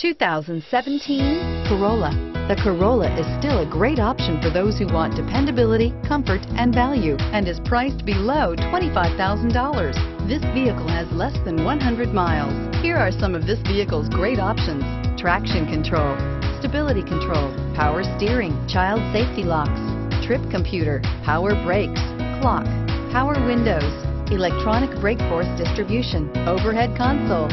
2017 Corolla. The Corolla is still a great option for those who want dependability, comfort, and value, and is priced below $25,000. This vehicle has less than 100 miles. Here are some of this vehicle's great options. Traction control, stability control, power steering, child safety locks, trip computer, power brakes, clock, power windows, electronic brake force distribution, overhead console.